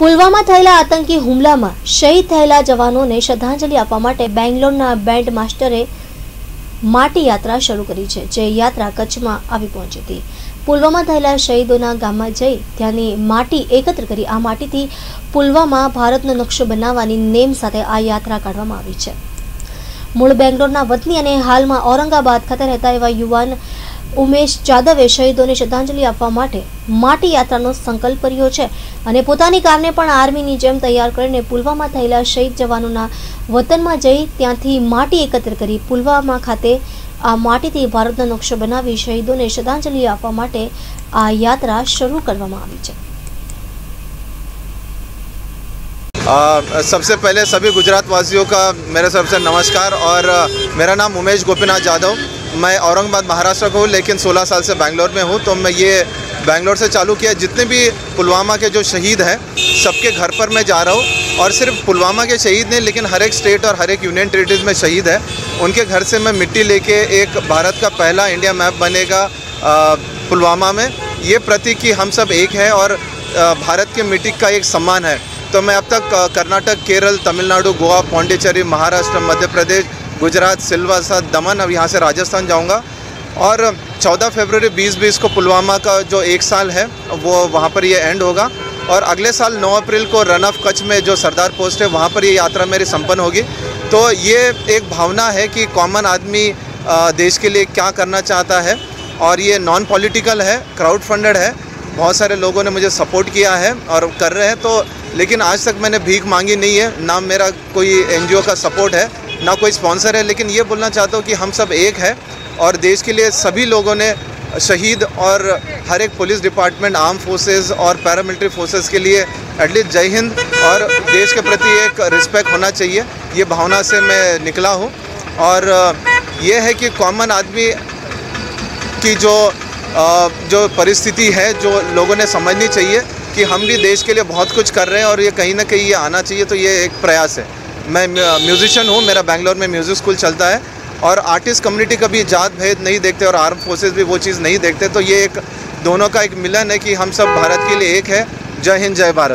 પુલવામા થયેલા આતંકી હુમલામાં શહીદ થયેલા જવાનોને શ્રદ્ધાંજલિ આપવા માટે બેંગ્લોરના બેન્ડ માસ્ટરે માટી યાત્રા શરૂ કરી છે, જે યાત્રા કચ્છમાં આવી પહોંચી હતી. પુલવામા થયેલા શહીદોના ગામમાં જઈ ત્યાંની માટી એકત્ર કરી આ માટીથી પુલવામા ભારતનો નકશો બનાવવાની નેમ સાથે આ યાત્રા કાઢવામાં આવી છે. મૂળ બેંગ્લોરના વતની અને હાલમાં ઔરંગાબાદ ખાતે રહેતા એવા યુવાન ઉમેશ જાદવે શહીદોને શ્રદ્ધાંજલિ આપવા માટે માટી યાત્રાનો સંકલ્પ કર્યો છે અને પોતાની કારને પણ આર્મીની જેમ તૈયાર કરીને પુલવામા થયેલા શહીદ જવાનોના વતનમાં જઈ ત્યાંથી માટી એકત્ર કરી પુલવામા ખાતે આ માટીથી ભારતનો નકશો બનાવી શહીદોને શ્રદ્ધાંજલિ આપવા માટે આ યાત્રા શરૂ કરવામાં આવી છે आ, सबसे पहले सभी गुजरात वासियों का मेरे तरफ से नमस्कार और आ, मेरा नाम उमेश गोपीनाथ जाधव मैं औरंगाबाद महाराष्ट्र का हूँ, लेकिन 16 साल से बैंगलोर में हूँ तो मैं ये बैंगलोर से चालू किया। जितने भी पुलवामा के जो शहीद हैं, सबके घर पर मैं जा रहा हूँ, और सिर्फ़ पुलवामा के शहीद नहीं, लेकिन हर एक स्टेट और हर एक यूनियन टेरेटरीज में शहीद है। उनके घर से मैं मिट्टी लेके एक भारत का पहला इंडिया मैप बनेगा पुलवामा में। ये प्रतीक कि हम सब एक है, और भारत के मिट्टी का एक सम्मान है। तो मैं अब तक कर्नाटक, केरल, तमिलनाडु, गोवा, पौंडीचेरी, महाराष्ट्र, मध्य प्रदेश गुजरात सिलवासा दमन, अब यहाँ से राजस्थान जाऊँगा। और 14 फरवरी 2020 को पुलवामा का जो एक साल है, वो वहाँ पर ये एंड होगा। और अगले साल 9 अप्रैल को रन ऑफ़ कच्छ में जो सरदार पोस्ट है, वहाँ पर ये यात्रा मेरी संपन्न होगी। तो ये एक भावना है कि कॉमन आदमी देश के लिए क्या करना चाहता है। और ये नॉन पॉलिटिकल है क्राउड फंडेड है। बहुत सारे लोगों ने मुझे सपोर्ट किया है और कर रहे हैं। तो लेकिन आज तक मैंने भीख मांगी नहीं है, ना मेरा कोई एनजीओ का सपोर्ट है। ना कोई स्पॉन्सर है, लेकिन ये बोलना चाहता हूँ कि हम सब एक है और देश के लिए सभी लोगों ने शहीद और हर एक पुलिस डिपार्टमेंट, आर्म फोर्सेस और पैरामिलिट्री फोर्सेस के लिए एटलीस्ट जय हिंद और देश के प्रति एक रिस्पेक्ट होना चाहिए। ये भावना से मैं निकला हूँ और ये है कि कॉमन आदमी की जो जो परिस्थिति है, जो लोगों ने समझनी चाहिए कि हम भी देश के लिए बहुत कुछ कर रहे हैं और ये कहीं ना कहीं ये आना चाहिए तो ये एक प्रयास है। मैं म्यूजिशियन हूँ, मेरा बैंगलोर में म्यूज़िक स्कूल चलता है और आर्टिस्ट कम्युनिटी कभी जात भेद नहीं देखते और आर्म फोर्सेज भी वो चीज़ नहीं देखते तो ये एक, दोनों का एक मिलन है कि हम सब भारत के लिए एक है। जय हिंद, जय भारत।